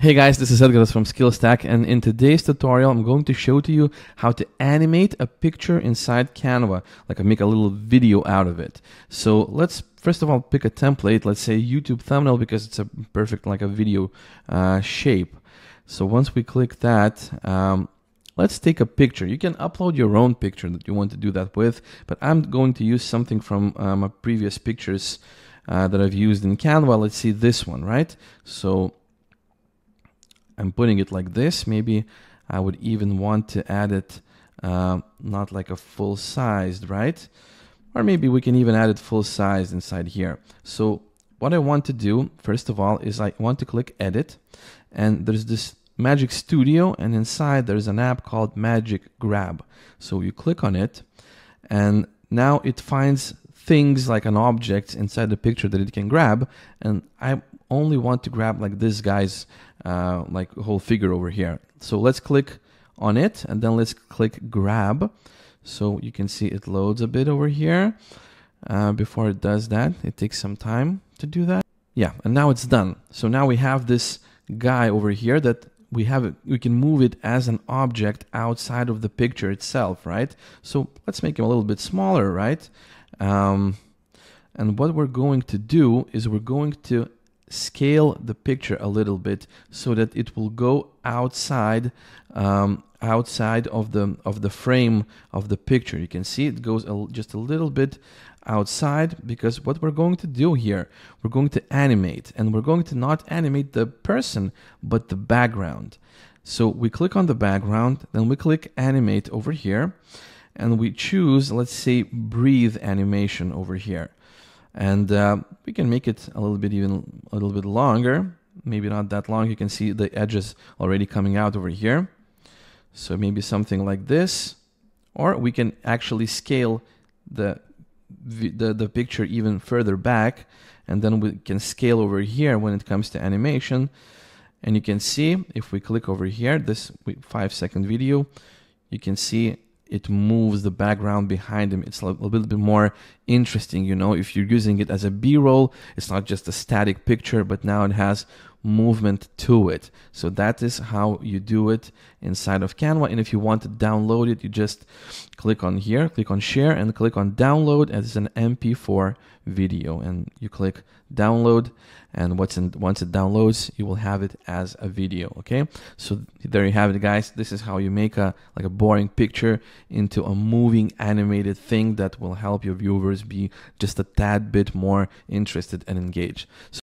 Hey guys, this is Edgar from SkillStack and in today's tutorial I'm going to show to you how to animate a picture inside Canva, like I make a little video out of it. So let's first of all pick a template, let's say YouTube thumbnail because it's a perfect like a video uh, shape. So once we click that, um, let's take a picture. You can upload your own picture that you want to do that with, but I'm going to use something from uh, my previous pictures uh, that I've used in Canva. Let's see this one, right? So I'm putting it like this. Maybe I would even want to add it uh, not like a full sized, right? Or maybe we can even add it full size inside here. So what I want to do, first of all, is I want to click edit and there's this Magic Studio and inside there's an app called Magic Grab. So you click on it and now it finds things like an object inside the picture that it can grab and I only want to grab like this guy's uh, like whole figure over here. So let's click on it and then let's click grab. So you can see it loads a bit over here. Uh, before it does that, it takes some time to do that. Yeah, and now it's done. So now we have this guy over here that we have we can move it as an object outside of the picture itself, right? So let's make him a little bit smaller, right? Um, and what we're going to do is we're going to scale the picture a little bit so that it will go outside um, outside of the of the frame of the picture. You can see it goes a, just a little bit outside because what we're going to do here we're going to animate and we're going to not animate the person but the background. So we click on the background then we click animate over here and we choose let's say breathe animation over here and uh, we can make it a little bit even a little bit longer. Maybe not that long. You can see the edges already coming out over here. So maybe something like this. Or we can actually scale the the, the picture even further back. And then we can scale over here when it comes to animation. And you can see if we click over here this five second video you can see it moves the background behind him. It's a little bit more interesting, you know. If you're using it as a B-roll, it's not just a static picture, but now it has movement to it. So that is how you do it inside of Canva. And if you want to download it, you just click on here, click on share and click on download as an MP4 video and you click download and what's in, once it downloads, you will have it as a video. Okay. So there you have it guys. This is how you make a, like a boring picture into a moving animated thing that will help your viewers be just a tad bit more interested and engaged. So